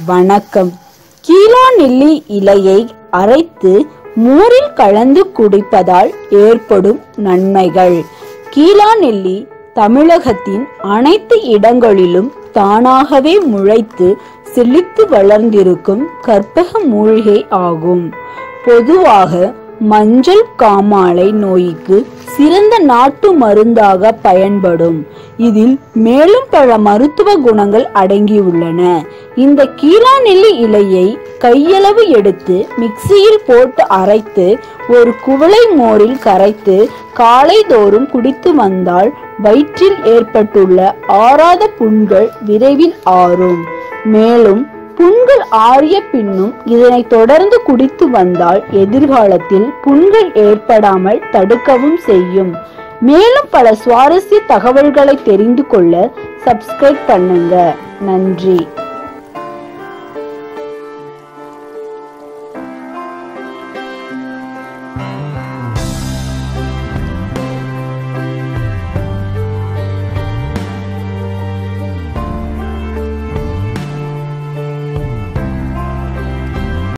வணக்கம். கீழா நெல்லி இலையை அரைத்து மோரில் கலந்து குடிப்பதால் ஏற்படும் நன்மைகள். கீழா நெல்லி தமிழகத்தின் அனைத்து இடங்களிலும் தானாகவே முளைத்து செழித்து வளர்ந்திருக்கும் கற்பக மூலிகை ஆகும். பொதுவாக மஞ்சள் காமாலை நோய்க்கு சிறந்த நாட்டு மருந்தாக பயன்படும். இதில் மேலும் பல மருத்துவ குணங்கள் அடங்கியுள்ளன. இந்த கீழா நெல்லி இலையை கையளவு எடுத்து மிக்சியில் போட்டு அரைத்து ஒரு குவளை மோரில் கரைத்து காலைதோறும் குடித்து வந்தால் வயிற்றில் ஏற்பட்டுள்ள ஆறாத புண்கள் விரைவில் ஆறும். மேலும் புண்கள் ஆறிய பின்னும் இதனை தொடர்ந்து குடித்து வந்தால் எதிர்காலத்தில் புண்கள் ஏற்படாமல் தடுக்கவும் செய்யும். மேலும் பல சுவாரஸ்ய தகவல்களை தெரிந்து கொள்ள சப்ஸ்கிரைப் பண்ணுங்க. நன்றி.